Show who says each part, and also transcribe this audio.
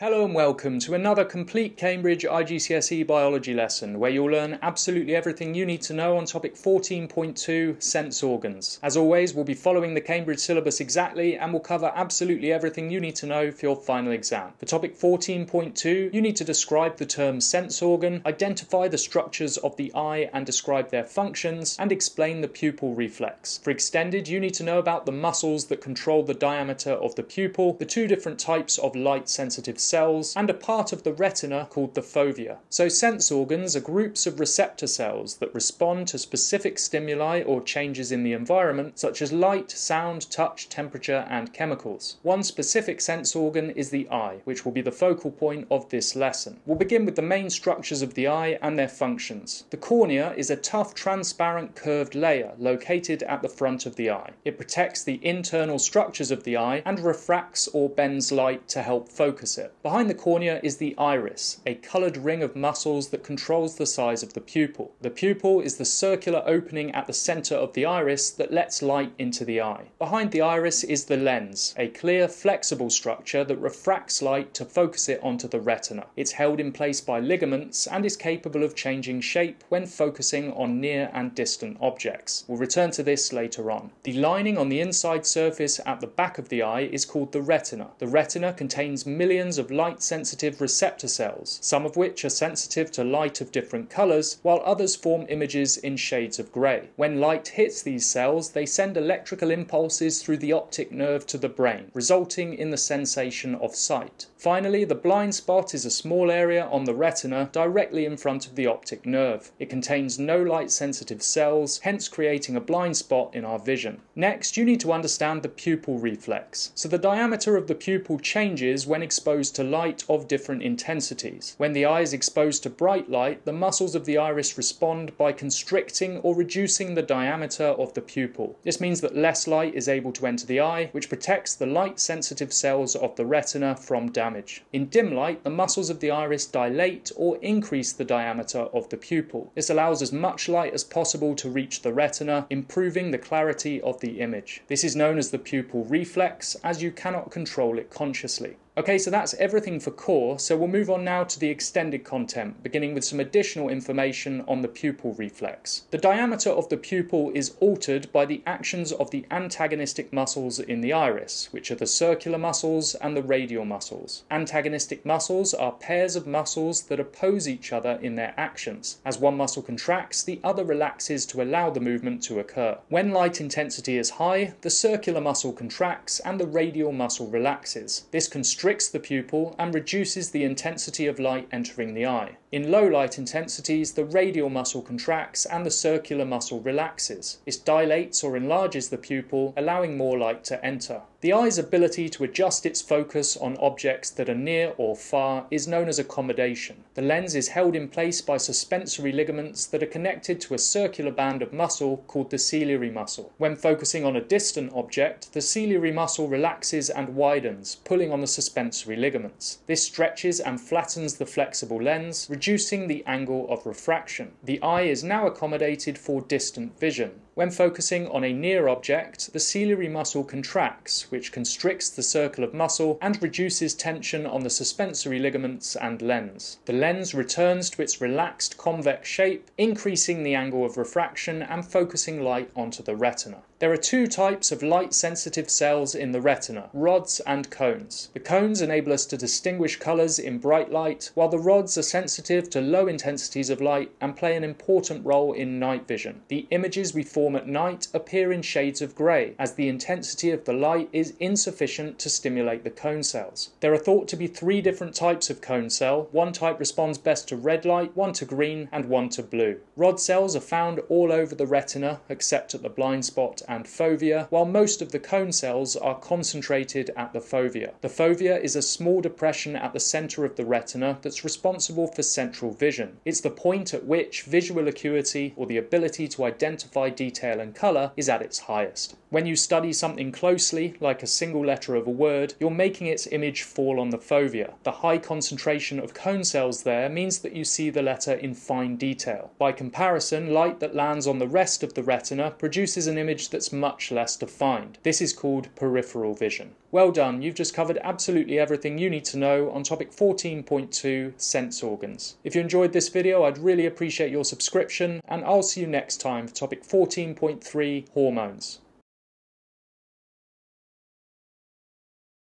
Speaker 1: Hello and welcome to another complete Cambridge IGCSE biology lesson where you'll learn absolutely everything you need to know on topic 14.2 sense organs. As always, we'll be following the Cambridge syllabus exactly and we'll cover absolutely everything you need to know for your final exam. For topic 14.2, you need to describe the term sense organ, identify the structures of the eye and describe their functions, and explain the pupil reflex. For extended, you need to know about the muscles that control the diameter of the pupil, the two different types of light sensitive cells, and a part of the retina called the fovea. So, sense organs are groups of receptor cells that respond to specific stimuli or changes in the environment, such as light, sound, touch, temperature, and chemicals. One specific sense organ is the eye, which will be the focal point of this lesson. We'll begin with the main structures of the eye and their functions. The cornea is a tough, transparent, curved layer located at the front of the eye. It protects the internal structures of the eye and refracts or bends light to help focus it. Behind the cornea is the iris, a coloured ring of muscles that controls the size of the pupil. The pupil is the circular opening at the centre of the iris that lets light into the eye. Behind the iris is the lens, a clear, flexible structure that refracts light to focus it onto the retina. It's held in place by ligaments and is capable of changing shape when focusing on near and distant objects. We'll return to this later on. The lining on the inside surface at the back of the eye is called the retina. The retina contains millions of light sensitive receptor cells, some of which are sensitive to light of different colours, while others form images in shades of grey. When light hits these cells, they send electrical impulses through the optic nerve to the brain, resulting in the sensation of sight. Finally, the blind spot is a small area on the retina directly in front of the optic nerve. It contains no light sensitive cells, hence creating a blind spot in our vision. Next, you need to understand the pupil reflex. So, the diameter of the pupil changes when exposed to light of different intensities. When the eye is exposed to bright light, the muscles of the iris respond by constricting or reducing the diameter of the pupil. This means that less light is able to enter the eye, which protects the light sensitive cells of the retina from damage. In dim light, the muscles of the iris dilate or increase the diameter of the pupil. This allows as much light as possible to reach the retina, improving the clarity of the image. This is known as the pupil reflex, as you cannot control it consciously. Okay, so that's everything for core, so we'll move on now to the extended content, beginning with some additional information on the pupil reflex. The diameter of the pupil is altered by the actions of the antagonistic muscles in the iris, which are the circular muscles and the radial muscles. Antagonistic muscles are pairs of muscles that oppose each other in their actions. As one muscle contracts, the other relaxes to allow the movement to occur. When light intensity is high, the circular muscle contracts and the radial muscle relaxes. This constricts constricts the pupil and reduces the intensity of light entering the eye. In low light intensities, the radial muscle contracts and the circular muscle relaxes. This dilates or enlarges the pupil, allowing more light to enter. The eye's ability to adjust its focus on objects that are near or far is known as accommodation. The lens is held in place by suspensory ligaments that are connected to a circular band of muscle called the ciliary muscle. When focusing on a distant object, the ciliary muscle relaxes and widens, pulling on the suspensory ligaments. This stretches and flattens the flexible lens, reducing the angle of refraction. The eye is now accommodated for distant vision. When focusing on a near object, the ciliary muscle contracts, which constricts the circle of muscle and reduces tension on the suspensory ligaments and lens. The lens returns to its relaxed convex shape, increasing the angle of refraction and focusing light onto the retina. There are two types of light sensitive cells in the retina rods and cones. The cones enable us to distinguish colours in bright light, while the rods are sensitive to low intensities of light and play an important role in night vision. The images we form at night appear in shades of grey, as the intensity of the light is insufficient to stimulate the cone cells. There are thought to be three different types of cone cell. One type responds best to red light, one to green, and one to blue. Rod cells are found all over the retina, except at the blind spot and fovea, while most of the cone cells are concentrated at the fovea. The fovea is a small depression at the center of the retina that's responsible for central vision. It's the point at which visual acuity, or the ability to identify detail and color, is at its highest. When you study something closely, like a single letter of a word, you're making its image fall on the fovea. The high concentration of cone cells there means that you see the letter in fine detail. By comparison, light that lands on the rest of the retina produces an image that's much less defined. This is called peripheral vision. Well done, you've just covered absolutely everything you need to know on topic 14.2 sense organs. If you enjoyed this video, I'd really appreciate your subscription, and I'll see you next time for topic 14.3 hormones.